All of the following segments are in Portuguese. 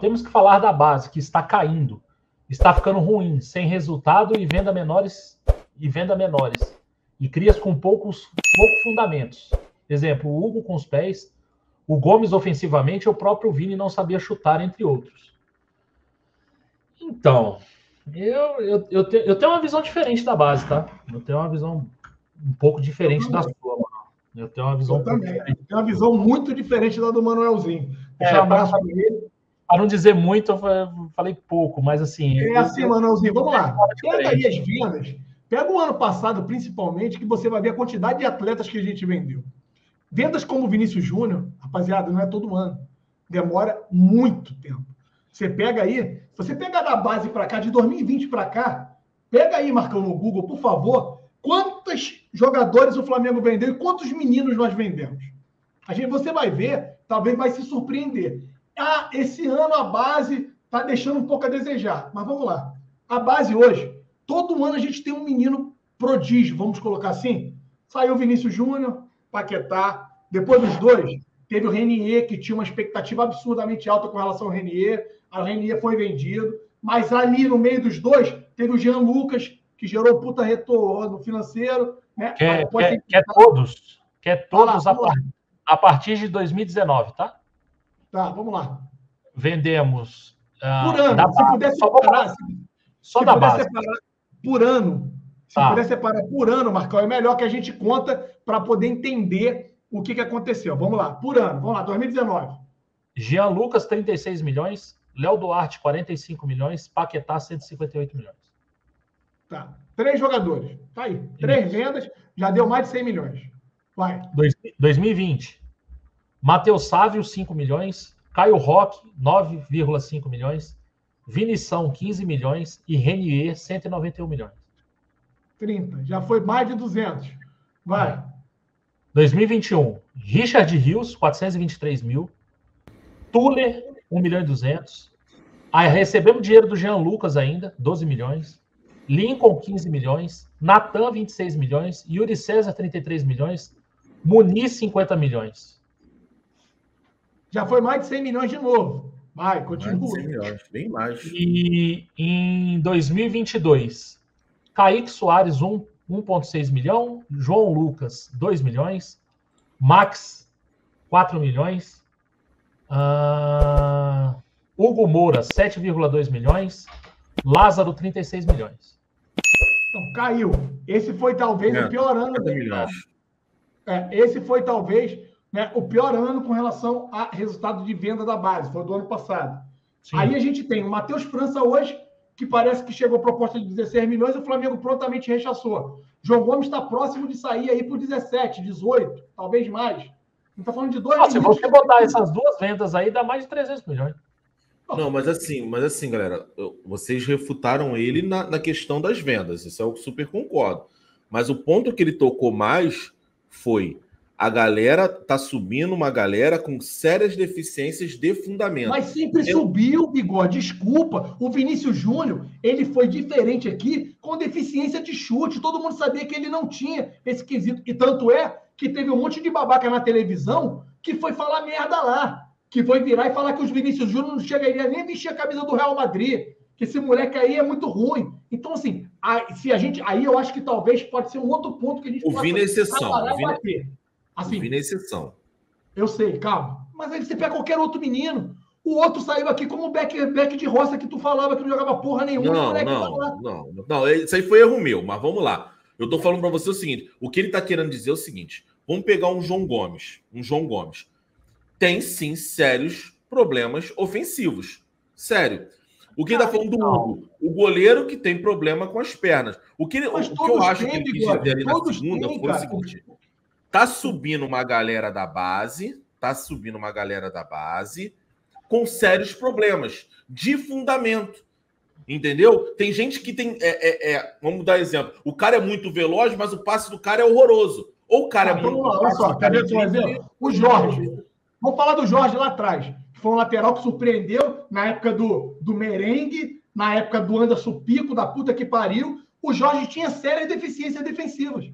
Temos que falar da base que está caindo, está ficando ruim, sem resultado e venda menores e venda menores. E crias com poucos, poucos fundamentos. Exemplo, o Hugo com os pés, o Gomes ofensivamente, o próprio Vini não sabia chutar, entre outros. Então, eu, eu, eu, te, eu tenho uma visão diferente da base, tá? Eu tenho uma visão um pouco diferente da sua, mano. Eu tenho uma visão. Eu também. Eu tenho uma visão muito diferente da do Manuelzinho. Deixa é, um abraço para ele. Para não dizer muito, eu falei pouco, mas assim. É assim, Manuelzinho, vamos lá. Pega aí as vendas. Pega o ano passado, principalmente, que você vai ver a quantidade de atletas que a gente vendeu. Vendas como Vinícius Júnior, rapaziada, não é todo ano. Demora muito tempo. Você pega aí, se você pegar da base para cá, de 2020 para cá, pega aí, Marcão, no Google, por favor, quantos jogadores o Flamengo vendeu e quantos meninos nós vendemos. A gente, você vai ver, talvez vai se surpreender. Ah, esse ano a base está deixando um pouco a desejar. Mas vamos lá. A base hoje, todo ano a gente tem um menino prodígio, vamos colocar assim. Saiu o Vinícius Júnior, Paquetá. Depois dos dois, teve o Renier, que tinha uma expectativa absurdamente alta com relação ao Renier. A Renier foi vendido. Mas ali no meio dos dois, teve o Jean Lucas, que gerou puta retorno financeiro. Né? Quer, quer, quer todos. Quer todos lá, a, a, partir de 2019, tá? Tá, vamos lá. Vendemos. Uh, por ano, se puder separar. Só, se da base. Separar por ano. Se tá. puder separar por ano, Marcão, é melhor que a gente conta para poder entender o que, que aconteceu. Vamos lá, por ano. Vamos lá, 2019. Jean Lucas, 36 milhões. Léo Duarte, 45 milhões. Paquetá, 158 milhões. Tá. Três jogadores. Tá aí. Três Isso. vendas, já deu mais de 100 milhões. Vai. 2020. Matheus Sávio, 5 milhões. Caio Roque, 9,5 milhões. Vinição, 15 milhões. E Renier, 191 milhões. 30. Já foi mais de 200. Vai. 2021. Richard Rios, 423 mil. Tuller, 1 milhão e 200. Aí recebemos dinheiro do Jean Lucas ainda, 12 milhões. Lincoln, 15 milhões. Natan, 26 milhões. Yuri César, 33 milhões. Muniz, 50 milhões. Já foi mais de 100 milhões de novo. Vai, continua. Mais de 100 milhões, bem mais. E em 2022, Kaique Soares, 1,6 milhão. João Lucas, 2 milhões. Max, 4 milhões. Uh, Hugo Moura, 7,2 milhões. Lázaro, 36 milhões. Então, caiu. Esse foi talvez é, o pior ano. É, esse foi talvez né, o pior ano com relação a resultado de venda da base. Foi do ano passado. Sim. Aí a gente tem o Matheus França hoje, que parece que chegou a proposta de 16 milhões e o Flamengo prontamente rechaçou. João Gomes está próximo de sair aí por 17, 18, talvez mais. A gente está falando de dois. Ah, se você botar essas duas vendas aí, dá mais de 300 milhões. Não, mas assim, mas assim, galera, vocês refutaram ele na, na questão das vendas, isso é o super concordo. Mas o ponto que ele tocou mais foi a galera tá subindo uma galera com sérias deficiências de fundamento. Mas sempre Eu... subiu, Bigode, desculpa. O Vinícius Júnior, ele foi diferente aqui com deficiência de chute. Todo mundo sabia que ele não tinha esse quesito. E tanto é que teve um monte de babaca na televisão que foi falar merda lá que foi virar e falar que os Vinícius Júnior não chegaria nem a vestir a camisa do Real Madrid, que esse moleque aí é muito ruim. Então, assim, a, se a gente. Aí eu acho que talvez pode ser um outro ponto que a gente o Vini é exceção. O Vini, assim, o Vini é exceção. Eu sei, calma. Mas aí você pega qualquer outro menino. O outro saiu aqui como o back, back de roça que tu falava que não jogava porra nenhuma. Não, não, não, não. Isso aí foi erro meu, mas vamos lá. Eu tô falando para você o seguinte: o que ele tá querendo dizer é o seguinte: vamos pegar um João Gomes. Um João Gomes tem sim sérios problemas ofensivos. Sério. O que está falando do Hugo? O goleiro que tem problema com as pernas. O que, o, o que eu acho que ele quis dizer ali na segunda foi o seguinte: tá subindo uma galera da base, tá subindo uma galera da base com sérios problemas de fundamento. Entendeu? Tem gente que tem. É, é, é, vamos dar exemplo. O cara é muito veloz, mas o passe do cara é horroroso. Ou o cara ah, é muito. Olha só, quer ver um exemplo? O Jorge. Vamos falar do Jorge lá atrás, que foi um lateral que surpreendeu na época do, do merengue, na época do Anderson Pico, da puta que pariu. O Jorge tinha sérias deficiências defensivas,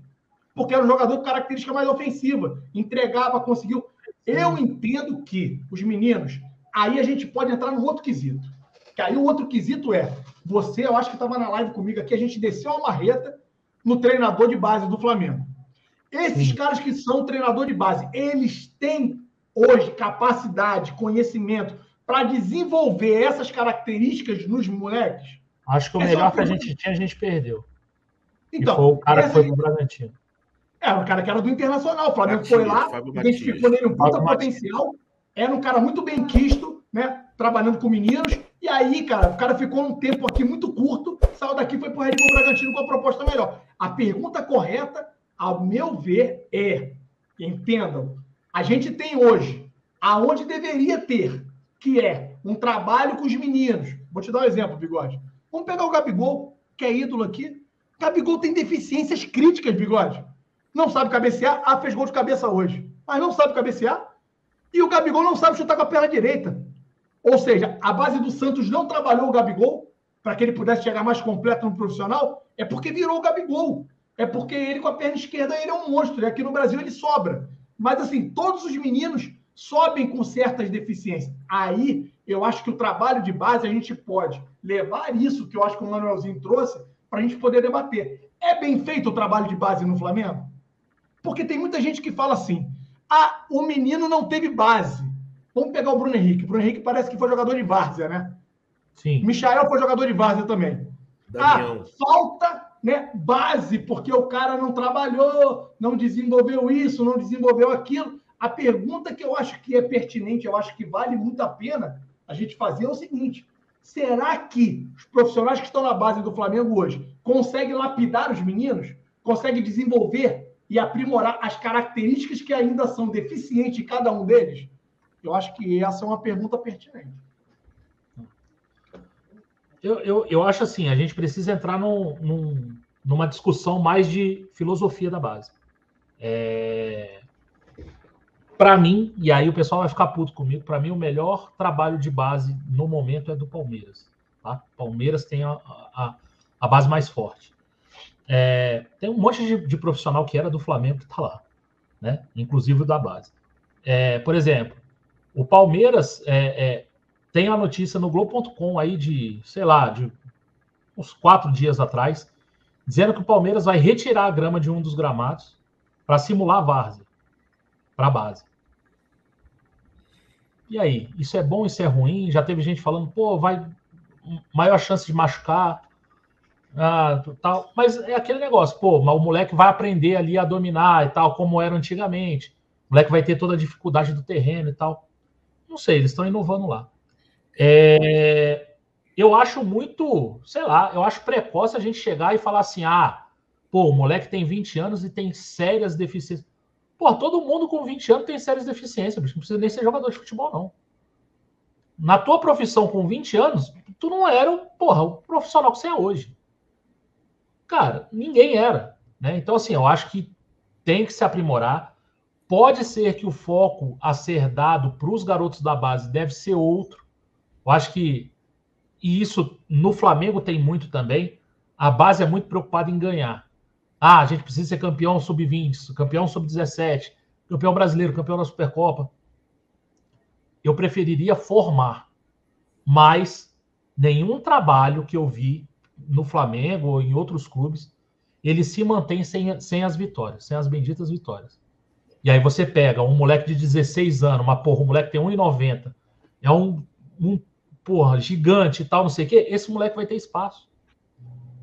porque era um jogador com característica mais ofensiva, entregava, conseguiu. Eu entendo que os meninos aí a gente pode entrar no outro quesito. Que aí o outro quesito é: você, eu acho que estava na live comigo aqui, a gente desceu a marreta no treinador de base do Flamengo. Esses Sim. caras que são treinador de base, eles têm hoje capacidade, conhecimento para desenvolver essas características nos moleques? Acho que o melhor que a gente tinha, a gente perdeu. Então, foi o cara que foi pro Bragantino. É, o cara que era do Internacional. O Flamengo Matias, foi lá, identificou nele um puta potencial. Era um cara muito bem quisto, né? Trabalhando com meninos. E aí, cara, o cara ficou um tempo aqui muito curto, saiu daqui foi pro Red Bull Bragantino com a proposta melhor. A pergunta correta, ao meu ver, é: entendam, a gente tem hoje, aonde deveria ter, que é um trabalho com os meninos. Vou te dar um exemplo, Bigode. Vamos pegar o Gabigol, que é ídolo aqui. Gabigol tem deficiências críticas, Bigode. Não sabe cabecear. Ah, fez gol de cabeça hoje. Mas não sabe cabecear. E o Gabigol não sabe chutar com a perna direita. Ou seja, a base do Santos não trabalhou o Gabigol para que ele pudesse chegar mais completo no profissional. É porque virou o Gabigol. É porque ele com a perna esquerda ele é um monstro. E aqui no Brasil ele sobra. Mas assim, todos os meninos sobem com certas deficiências. Aí eu acho que o trabalho de base a gente pode levar isso que eu acho que o Manuelzinho trouxe para a gente poder debater. É bem feito o trabalho de base no Flamengo? Porque tem muita gente que fala assim: ah, o menino não teve base. Vamos pegar o Bruno Henrique. O Bruno Henrique parece que foi jogador de várzea, né? Sim. Michael foi jogador de várzea também. Damião. Ah, falta né, base, porque o cara não trabalhou, não desenvolveu isso, não desenvolveu aquilo. A pergunta que eu acho que é pertinente, eu acho que vale muito a pena a gente fazer é o seguinte: será que os profissionais que estão na base do Flamengo hoje conseguem lapidar os meninos? Conseguem desenvolver e aprimorar as características que ainda são deficientes em cada um deles? Eu acho que essa é uma pergunta pertinente. Eu, eu, eu acho assim, a gente precisa entrar num, num, numa discussão mais de filosofia da base. É, para mim, e aí o pessoal vai ficar puto comigo, para mim o melhor trabalho de base no momento é do Palmeiras. Tá? Palmeiras tem a, a, a base mais forte. É, tem um monte de, de, profissional que era do Flamengo que está lá, né? inclusive da base. É, por exemplo, o Palmeiras é, é tem a notícia no Globo.com aí de, sei lá, de uns quatro dias atrás, dizendo que o Palmeiras vai retirar a grama de um dos gramados para simular a várzea para a base. E aí, isso é bom, isso é ruim? Já teve gente falando, pô, vai maior chance de machucar, ah, tal. Mas é aquele negócio, pô, mas o moleque vai aprender ali a dominar e tal, como era antigamente. O moleque vai ter toda a dificuldade do terreno e tal. Não sei, eles estão inovando lá. É, eu acho muito, sei lá, eu acho precoce a gente chegar e falar assim: ah, pô, o moleque tem 20 anos e tem sérias deficiências. Pô, todo mundo com 20 anos tem sérias deficiências. Não precisa nem ser jogador de futebol, não. Na tua profissão com 20 anos, tu não era porra, o profissional que você é hoje. Cara, ninguém era. Né? Então, assim, eu acho que tem que se aprimorar. Pode ser que o foco a ser dado para os garotos da base deve ser outro. Eu acho que, e isso no Flamengo tem muito também, a base é muito preocupada em ganhar. Ah, a gente precisa ser campeão sub-20, campeão sub-17, campeão brasileiro, campeão da Supercopa. Eu preferiria formar, mas nenhum trabalho que eu vi no Flamengo ou em outros clubes, ele se mantém sem, sem as vitórias, sem as benditas vitórias. E aí você pega um moleque de 16 anos, uma porra, um moleque que tem 1,90, é um, um porra, gigante e tal, não sei o quê, esse moleque vai ter espaço.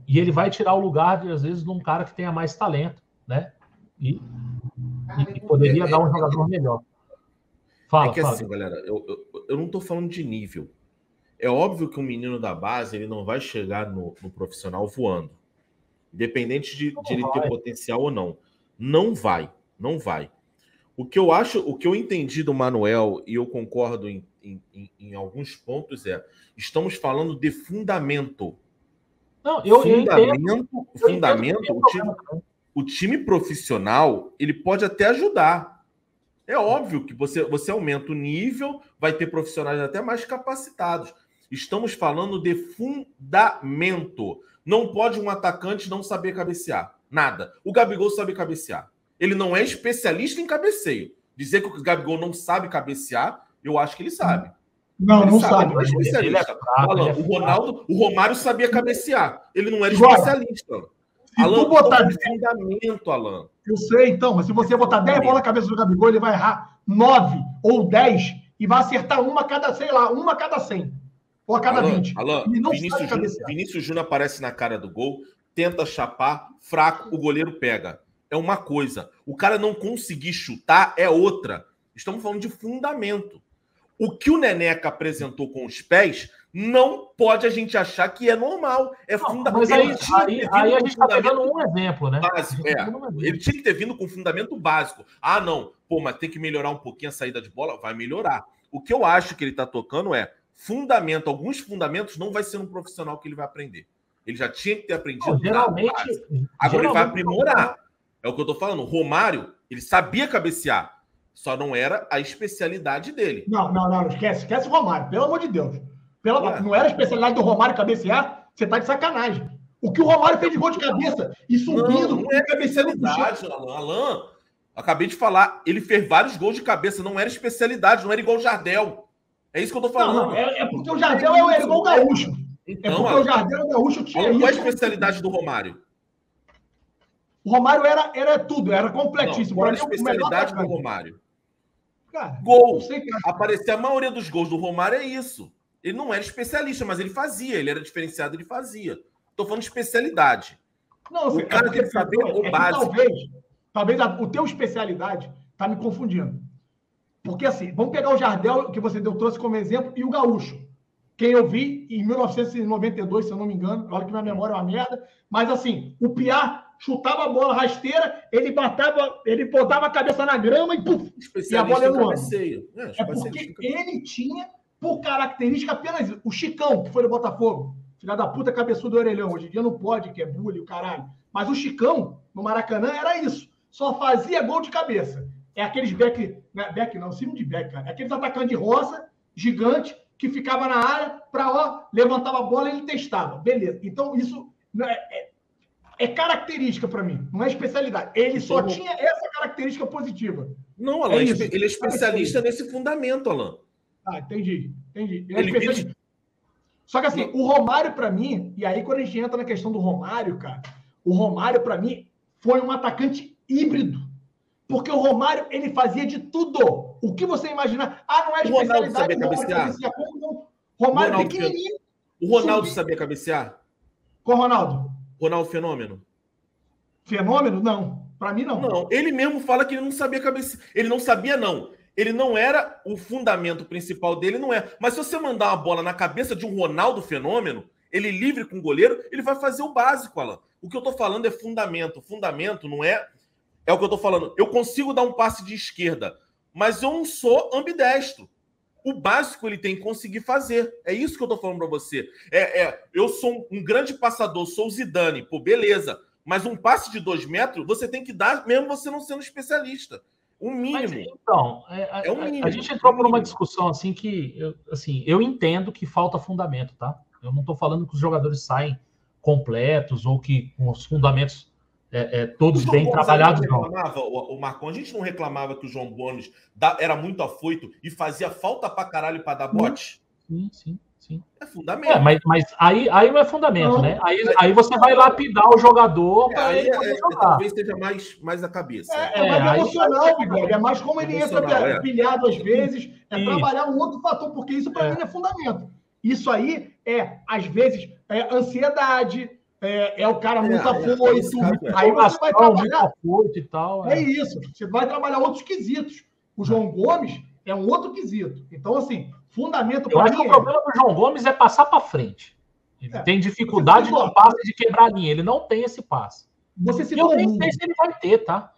E ele vai tirar o lugar, de, às vezes, de um cara que tenha mais talento, né? E, e poderia dar um jogador melhor. Fala, é que fala. assim, galera, eu, eu, eu não estou falando de nível. É óbvio que um menino da base ele não vai chegar no, no profissional voando. Independente de, de ele ter potencial ou não. Não vai, não vai. O que eu acho, o que eu entendi do Manuel, e eu concordo em, em, em alguns pontos, é: estamos falando de fundamento. Não, eu, fundamento, eu fundamento eu o, time, o time profissional ele pode até ajudar. É óbvio que você, você aumenta o nível, vai ter profissionais até mais capacitados. Estamos falando de fundamento. Não pode um atacante não saber cabecear. Nada. O Gabigol sabe cabecear. Ele não é especialista em cabeceio. Dizer que o Gabigol não sabe cabecear, eu acho que ele sabe. Não, não sabe. Não é especialista. Ele é Alan, ele é o Ronaldo, o Romário sabia cabecear. Ele não era especialista. Se Alan, tu botar de fundamento, Alan. Eu sei, então, mas se você botar 10 bolas na cabeça do Gabigol, ele vai errar 9 ou 10 e vai acertar uma a cada, sei lá, uma a cada 100. Ou a cada Alan, 20. Alan, Vinícius, Júnior. Vinícius Júnior aparece na cara do gol, tenta chapar, fraco, o goleiro pega. É uma coisa. O cara não conseguir chutar é outra. Estamos falando de fundamento. O que o Neneca apresentou com os pés não pode a gente achar que é normal. É Não, fundamento. mas aí, aí, aí a gente está pegando um exemplo, né? básico. Tá É. um. Ele tinha que ter vindo com fundamento básico. Ah, não. Pô, mas tem que melhorar um pouquinho a saída de bola? Vai melhorar. O que eu acho que ele tá tocando é fundamento. Alguns fundamentos não vai ser um profissional que ele vai aprender. Ele já tinha que ter aprendido. Não, geralmente. Agora ele vai geralmente- aprimorar. É o que eu tô falando. O Romário, ele sabia cabecear. Só não era a especialidade dele. Não, não, não, esquece, esquece o Romário, pelo amor de Deus. Pela, É. Não era a especialidade do Romário cabecear, você tá de sacanagem. O que o Romário fez de gol de cabeça e subindo, Não, não é especialidade, Alan. Alan, acabei de falar. Ele fez vários gols de cabeça. Não era especialidade. Não era igual o Jardel. É isso que eu tô falando. não, é, é porque o Jardel é, o- igual o Gaúcho. É Então, porque o Jardel o Gaúcho tinha qual é a isso. especialidade do Romário? O Romário era, era tudo, era completíssimo. Não, qual é a especialidade do. Romário? Cara, Gol. não sei, cara. Aparecer a maioria dos gols do Romário é isso. Ele não era especialista, mas ele fazia. Ele era diferenciado, ele fazia. Tô falando de especialidade. Não, O cara porque, tem que saber é o básico. Talvez, talvez a, o teu especialidade tá me confundindo. Porque assim, vamos pegar o Jardel, que você deu, trouxe como exemplo, e o Gaúcho. Quem eu vi em 1992, se eu não me engano, olha que minha memória é uma merda, mas assim, o Piá chutava a bola rasteira, ele batava, ele botava a cabeça na grama e puf, Especialista bola é no. É, É porque ele tinha, por característica, apenas o Chicão, que foi do Botafogo. Filha da puta, cabeçudo do orelhão. Hoje em dia não pode, que é bullying, o caralho. Mas o Chicão, no Maracanã, era isso. Só fazia gol de cabeça. É aqueles back. Né, back não, cima de back, cara. É aqueles atacantes de roça, gigante, que ficava na área pra, ó, levantava a bola e ele testava. Beleza. Então, isso né, é, é característica pra mim, não é especialidade. Ele só Então, tinha essa característica positiva. Não, Alan, É ele é especialista nesse fundamento, Alan. Ah, entendi. Entendi. Ele é Ele especialista. Só que assim, o Romário, pra mim, e aí quando a gente entra na questão do Romário, cara, o Romário, pra mim, foi um atacante híbrido. Porque o Romário, ele fazia de tudo. O que você imaginar. Ah, não é O Ronaldo sabia o Romário cabecear? não? Romário Ronaldo pequenininho. O Ronaldo Sim. sabia cabecear? Com o Ronaldo. Ronaldo Fenômeno? Fenômeno? Não. Pra mim, não. Não, ele mesmo fala que ele não sabia cabecear. Ele não sabia, não. Ele não era o fundamento principal dele, não é. Mas se você mandar uma bola na cabeça de um Ronaldo Fenômeno, ele livre com o goleiro, ele vai fazer o básico, Alan. O que eu tô falando é fundamento. Fundamento não é. É o que eu tô falando. Eu consigo dar um passe de esquerda, mas eu não sou ambidestro. O básico ele tem que conseguir fazer. É isso que eu tô falando para você. É, é, eu sou um, um grande passador, sou o Zidane, pô, beleza. Mas um passe de dois metros você tem que dar, mesmo você não sendo especialista. O Mas, mínimo. então, é, É o a- mínimo, a gente entrou por uma mínimo. discussão assim que, eu, assim, eu entendo que falta fundamento, tá? Eu não estou falando que os jogadores saem completos ou que com os fundamentos é, é, todos bem trabalhados, a gente não reclamava, o, o Marcon, a gente não reclamava que o João Gomes da- era muito afoito e fazia falta pra caralho pra dar bote? Sim, sim, sim. É fundamento. É, mas, mas aí, aí não é fundamento, Não. né? Aí, aí você vai lapidar o jogador É, ele é- poder é- jogar. talvez seja mais, mais a cabeça. É, É, é mais aí- emocional, Bigode. É mais como ele entra é. pilhado às vezes. É Isso. trabalhar um outro fator, porque isso para É. mim é fundamento. Isso aí é, às vezes, é ansiedade, é, é o cara muito é, afoito. é. Aí você vai muito trabalhar. afoito e tal. É isso. Você vai trabalhar outros quesitos. O João Gomes é um outro quesito. Então, assim, fundamento Eu para acho que mim o é. problema do João Gomes é passar para frente. Ele É. tem dificuldade no passe de quebrar a linha. Ele não tem esse passe. Você E eu nem sei se ele vai ter, tá?